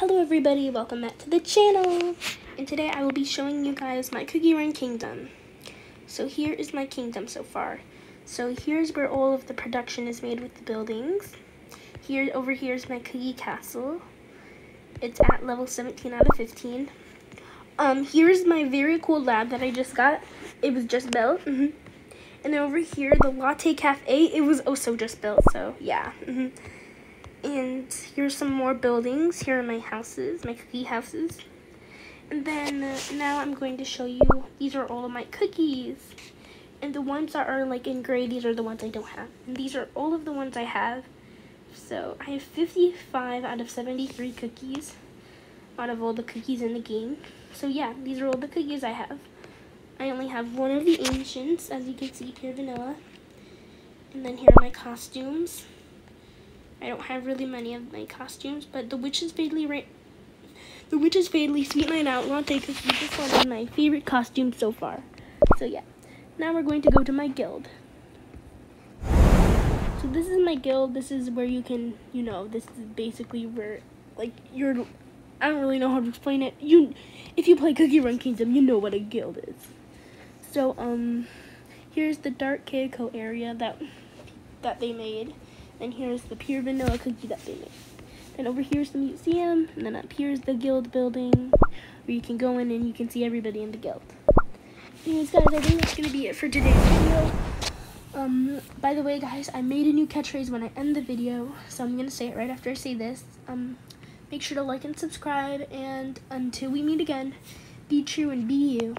Hello everybody, welcome back to the channel. And today I will be showing you guys my Cookie Run Kingdom. So here is my kingdom so far. So here's where all of the production is made with the buildings. Here, over here is my Cookie Castle. It's at level 17 out of 15. Um, here's my very cool lab that I just got. It was just built. Mm -hmm. And then over here, the Latte Cafe, it was also just built, so yeah. Mm -hmm. Here's some more buildings. Here are my houses, my cookie houses. And then uh, now I'm going to show you, these are all of my cookies. And the ones that are like in gray, these are the ones I don't have. And these are all of the ones I have. So I have 55 out of 73 cookies out of all the cookies in the game. So yeah, these are all the cookies I have. I only have one of the ancients, as you can see here, vanilla. And then here are my costumes. I don't have really many of my costumes, but the Witch's Fatally right the Witch's Fatally Sweet Night Out Latte Cookie is one of my favorite costumes so far. So yeah. Now we're going to go to my guild. So this is my guild. This is where you can, you know, this is basically where like you're I don't really know how to explain it. You if you play Cookie Run Kingdom, you know what a guild is. So um here's the Dark Cacao area that that they made. And here's the pure vanilla cookie that they made. Then over here's the museum, and then up here's the guild building, where you can go in and you can see everybody in the guild. Anyways, guys, I think that's going to be it for today's video. Um, by the way, guys, I made a new catchphrase when I end the video, so I'm going to say it right after I say this. Um, make sure to like and subscribe, and until we meet again, be true and be you.